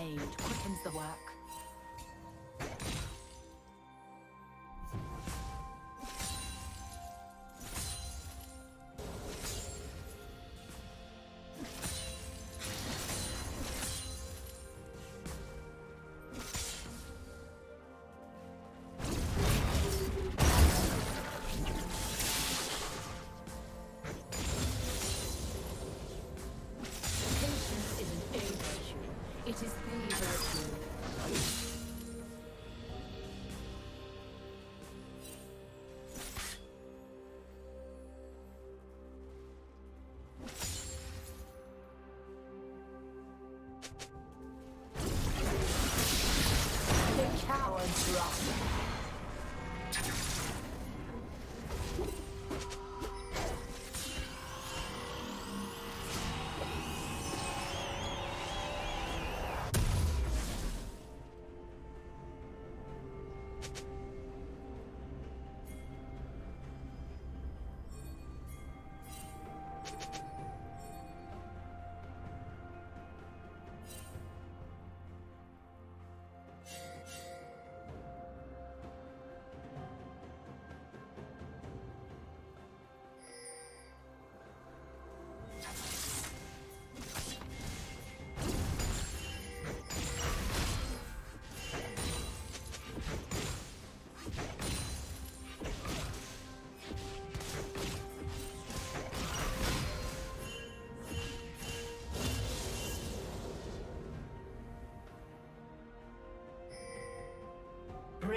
blade quickens the work. Rough.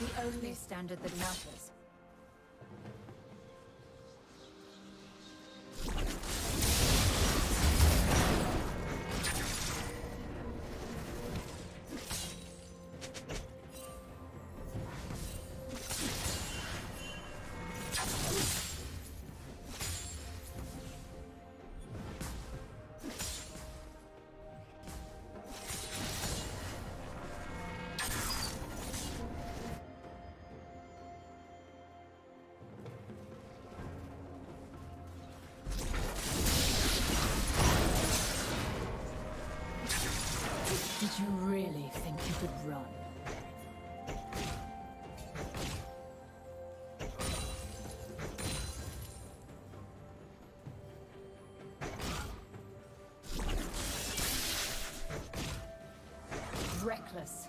The only standard that matters. Reckless.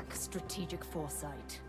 Lack strategic foresight.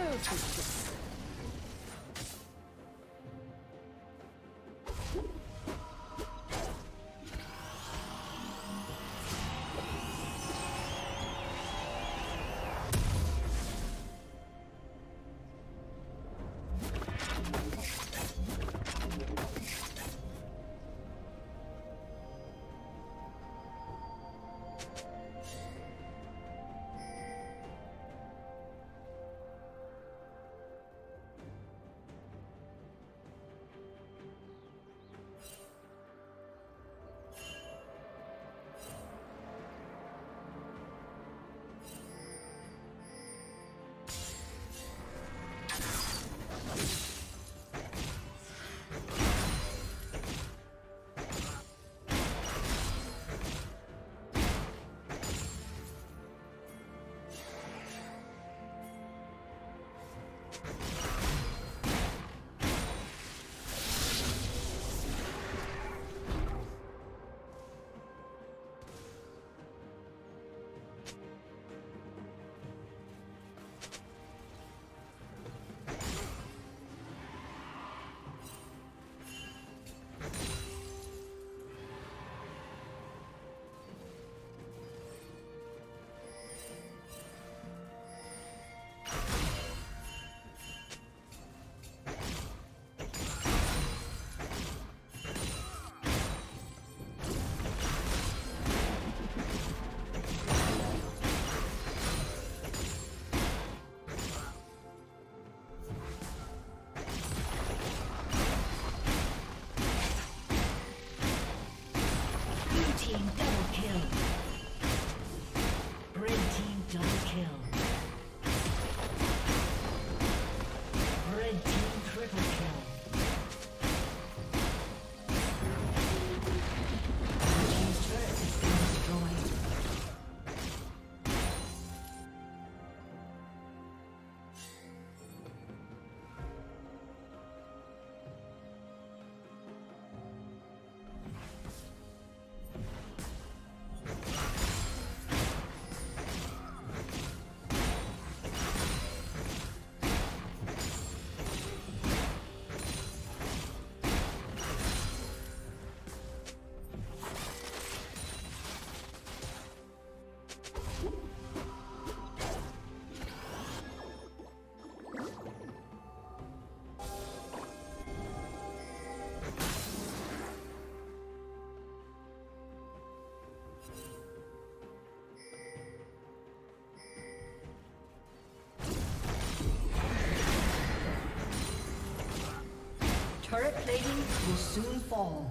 Turret soon fall.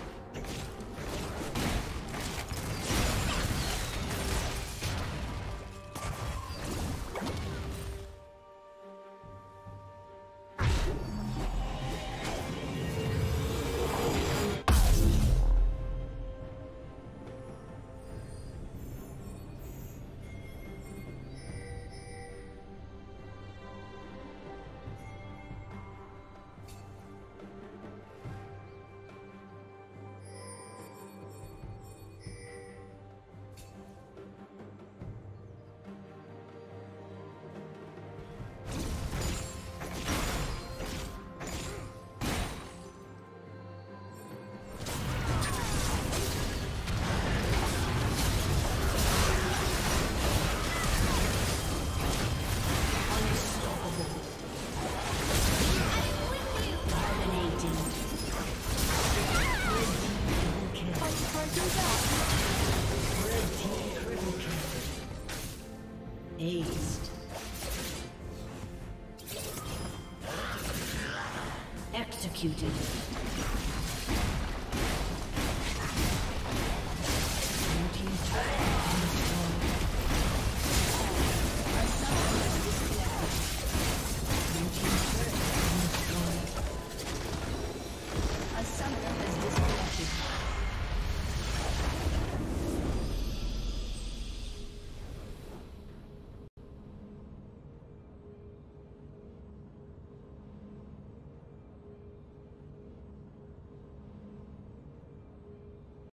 aced. Executed.